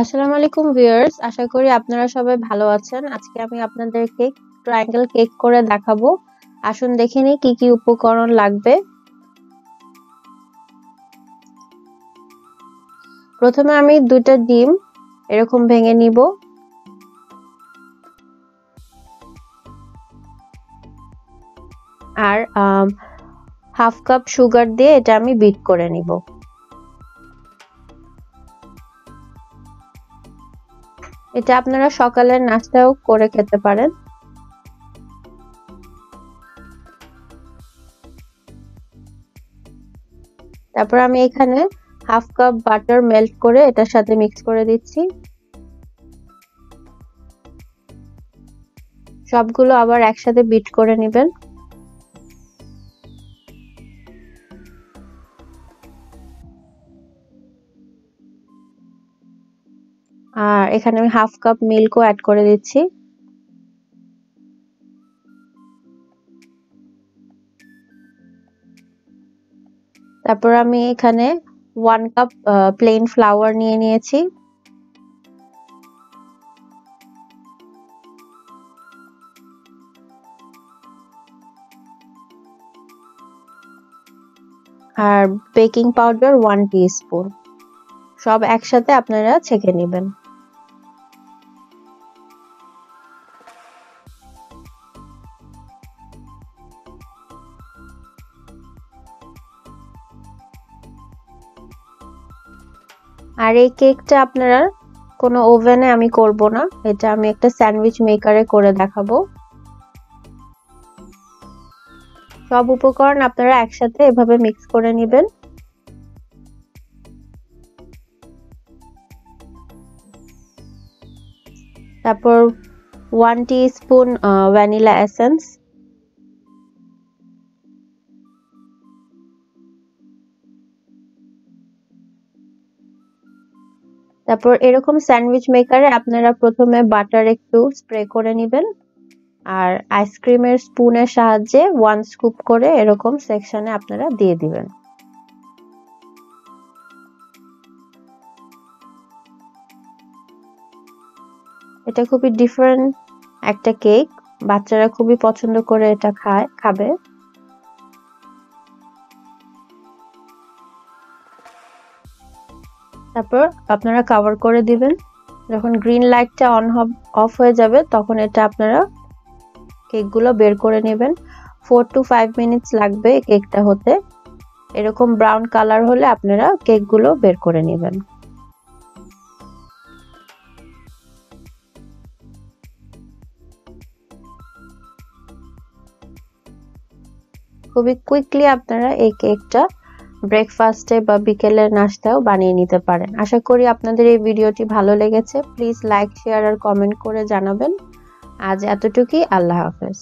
আসসালামু আলাইকুম ভিউয়ার্স, আশা করি আপনারা সবাই ভালো আছেন। আজকে আমি আপনাদেরকে ট্রায়াঙ্গেল কেক করে দেখাবো। আসুন দেখে নিই কি কি উপকরণ লাগবে। প্রথমে আমি দুটো ডিম এরকম ভেঙে নিব। আর হাফ কাপ সুগার দিয়ে এটা আমি বিট করে নিব। এটা আপনারা সকালের নাস্তাও করে খেতে পারেন। তারপর আমি এখানে হাফ কাপ বাটার মেল্ট করে এটার সাথে মিক্স করে দিচ্ছি। সবগুলো আবার একসাথে বিট করে নেবেন। আর এখানে আমি হাফ কাপ মিল্কও অ্যাড করে দিচ্ছি। তারপর আমি এখানে ওয়ান কাপ প্লেন ফ্লাওয়ার নিয়ে নিয়েছি। আর baking powder one teaspoon সব একসাথে আপনারা ছেঁকে নেবেন। আর এই কেকটা আপনারা কোনো ওভেনে আমি করব না। এটা আমি একটা স্যান্ডউইচ মেকারে করে দেখাবো। সব উপকরণ আপনারা একসাথে এভাবে মিক্স করে নেবেন। তারপর ওয়ান স্পুন ভ্যানিলা এসেন্স তারপর এরকম স্যান্ডউইচ মেকারে আপনারা প্রথমে বাটার একটু স্প্রে করে নেবেন। আর আইসক্রিমের স্পুনের সাহায্যে ওয়ান স্কুপ করে এরকম সেকশনে আপনারা দিয়ে দিবেন। এটা খুবই ডিফারেন্ট একটা কেক বাচ্চারা খুবই পছন্দ করে এটা খায়, খাবে। তারপর আপনারা কভার করে দিবেন। যখন গ্রিন লাইটটা অন অফ হয়ে যাবে, তখন এটা আপনারা কেকগুলো বের করে নেবেন। ফোর টু ফাইভ মিনিটস লাগবে কেকটা হতে। এরকম ব্রাউন কালার হলে আপনারা কেকগুলো বের করে নেবেন। খুবই কুইকলি আপনারা এই কেকটা ব্রেকফাস্টে বা বিকেলের নাস্তাও বানিয়ে নিতে পারেন। আশা করি আপনাদের এই ভিডিওটি ভালো লেগেছে। প্লিজ লাইক শেয়ার আর কমেন্ট করে জানাবেন। আজ এতটুকুই। আল্লাহ হাফেজ।